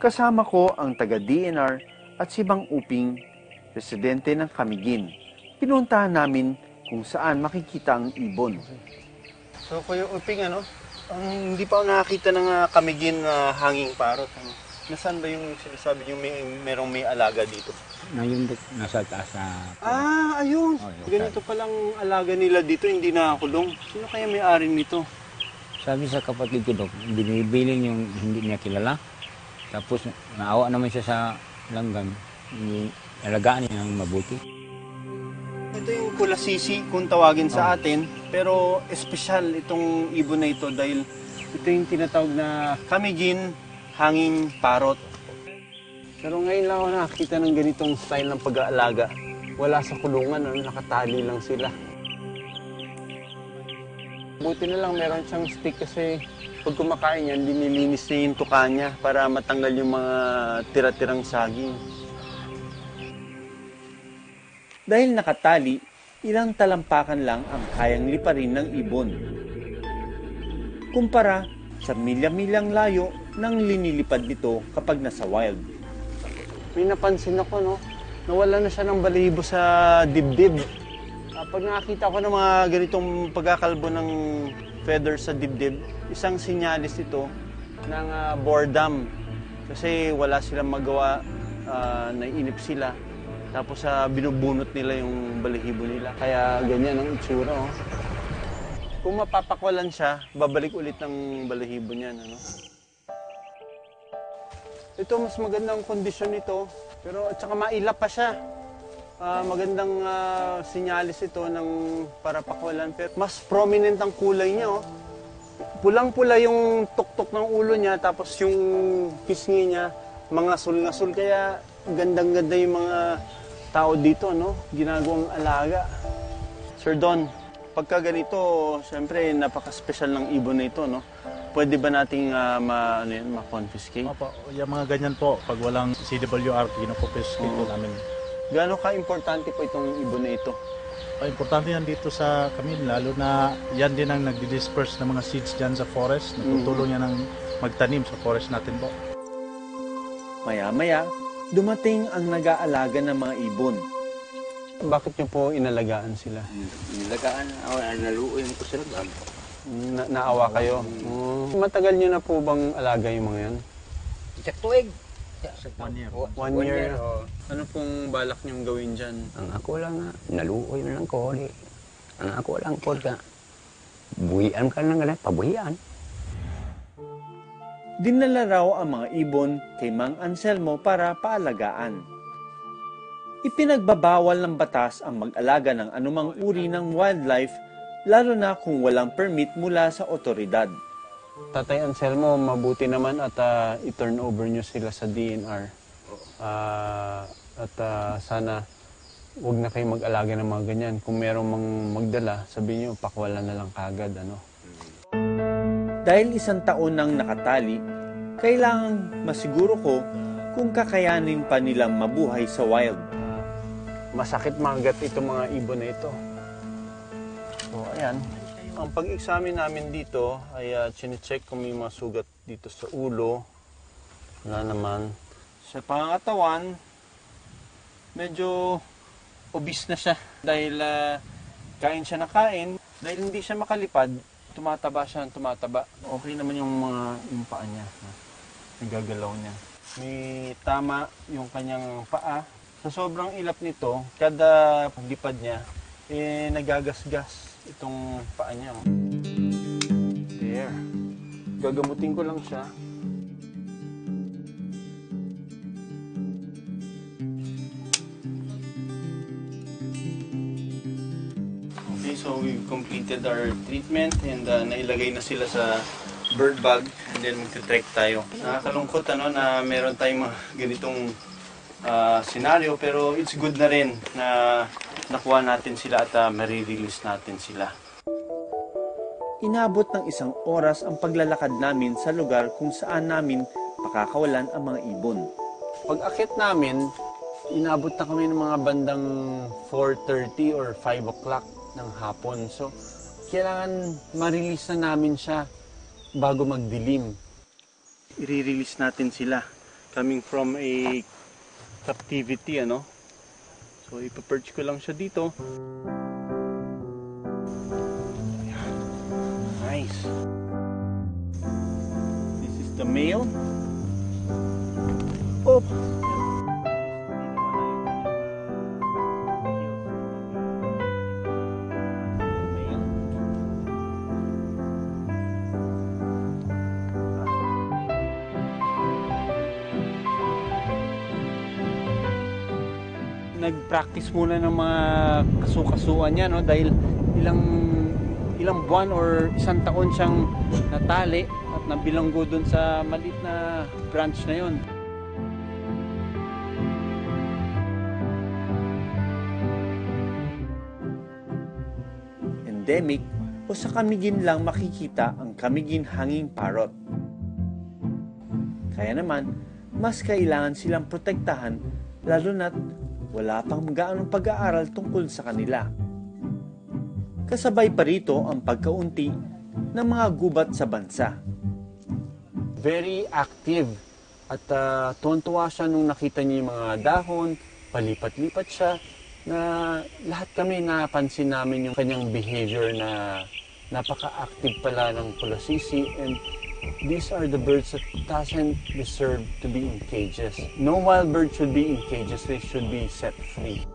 Kasama ko ang taga-DNR at si Bang Uping, residente ng Kamigin. Pinuntahan namin kung saan makikita ang ibon. So, Kuya Uping, ano? Ang hindi pa ako nakakita ng ah, Kamigin na hanging parrot. Ano? Nasaan ba yung sinasabi yung may, merong may alaga dito? Ngayon nasa taas na Ah, ayun. Oh, yung Ganito palang alaga nila dito, hindi nakakulong. Sino kaya may-ari nito? Sabi sa kapatid ko, Dok, binibiling yung hindi niya kilala. Tapos naawa naman siya sa langgam. Alagaan niya ng mabuti. Ito yung kulasisi kung tawagin sa atin, pero espesyal itong ibon na ito dahil ito yung tinatawag na kamigin hanging parrot. Pero ngayon lang ako nakakita ng ganitong style ng pag-aalaga. Wala sa kulungan, ano, nakatali lang sila. Buti na lang meron siyang stick kasi pag kumakain yan, dinilinis niya yung tuka niya para matanggal yung mga tira-tirang saging. Dahil nakatali, ilang talampakan lang ang kayang liparin ng ibon. Kumpara sa milya-milyang layo ng linilipad nito kapag nasa wild. May napansin ako, no? Nawala na siya ng balibo sa dibdib. Ah, pag nakakita ko ng mga ganitong pagkakalbo ng feathers sa dibdib, isang sinyalis ito ng ah, boredom. Kasi wala silang magawa, ah, naiinip sila. Tapos sa binubunot nila yung balahibo nila. Kaya ganyan ang itsura. Oh. Kung mapapakwalan siya, babalik ulit ng balahibo niyan. Ano? Ito, mas magandang kondisyon nito. Pero at saka mailap pa siya. Ah, magandang ah, sinyalis ito ng para pakwalan. Pero mas prominent ang kulay niya. Oh. Pulang-pula yung tuktok ng ulo niya, tapos yung pisngi niya, mga sul-ngasul. Kaya gandang-ganda yung mga tao dito, no? Ginagawang alaga. Sir Don, pagka ganito, siyempre napaka-special ng ibon na ito, no? Pwede ba nating ah, ma, ano yun, ma-confiscate? Opo, yung mga ganyan po, pag walang CWR, dito Oo. namin. Gaano ka-importante po itong ibon na ito? Ang importante yan dito sa kami, lalo na yan din ang nagdi-disperse ng mga seeds dyan sa forest. Nagtutulong yan ng magtanim sa forest natin po. Maya-maya, dumating ang nag-aalaga ng mga ibon. Bakit niyo po inalagaan sila? Nilagaan, naluoy ko sila. Na- naawa kayo? Matagal niyo na po bang alaga yung mga yan? Sa tuig. One year. One, year. Ano pong balak niyong gawin dyan? Ang ako lang nga, naluoy na lang ko. Di. Ang ako lang po ka, buhian ka lang nga, pabuhian. Dinala raw ang mga ibon kay Mang Anselmo para paalagaan. Ipinagbabawal ng batas ang mag-alaga ng anumang uri ng wildlife lalo na kung walang permit mula sa otoridad. Tatay Anselmo, mabuti naman at ah, i-turn over nyo sila sa DNR. Ah, at ah, sana huwag na kayo mag-alaga ng mga ganyan. Kung merong mang magdala, sabihin nyo, pakwalan na lang kagad. Ano? Dahil isang taon nang nakatali, kailangan masiguro ko kung kakayanin pa nilang mabuhay sa wild. Masakit magat itong mga ibon na ito. So, ayan. Ang pag-examine namin dito ay uh, chinecheck kung may mga sugat dito sa ulo. Wala naman. Sa pangatawan, medyo obese na siya dahil ah, kain siya na kain. Dahil hindi siya makalipad, tumataba siya ng tumataba. Okay naman yung mga yung paa niya. Nagagalaw niya. May tama yung kanyang paa. Sa sobrang ilap nito, kada paglipad niya, eh, nagagasgas itong paa niya. oh. There. Gagamutin ko lang siya. Okay, so we've completed our treatment and uh, nailagay na sila sa bird bag and then magte-trek tayo. Nakakalungkot ano na meron tayong ganitong uh, senaryo pero it's good na rin na nakuha natin sila at uh, marirelease natin sila. Inabot ng isang oras ang paglalakad namin sa lugar kung saan namin pakakawalan ang mga ibon. Pag akit namin, inabot na kami ng mga bandang 4.30 or 5 o'clock ng hapon. So, kailangan ma-release na namin siya bago magdilim. I-release natin sila. coming from a captivity, ano? So, ipaperch ko lang siya dito. Nice. This is the male. Oh! Nag-practice muna ng mga kasukasuan niya no dahil ilang ilang buwan or isang taon siyang natali at nabilanggo dun sa maliit na branch na yon. Endemic o sa kamigin lang makikita ang kamigin hanging parrot. Kaya naman, mas kailangan silang protektahan lalo na't wala pang gaanong pag-aaral tungkol sa kanila. Kasabay pa rito ang pagkaunti ng mga gubat sa bansa. Very active at uh, tuwan-tuwa siya nung nakita niya yung mga dahon, palipat-lipat siya, na lahat kami napansin namin yung kanyang behavior na napaka-active pala ng pulasisi and these are the birds that doesn't deserve to be in cages. No wild bird should be in cages. They should be set free.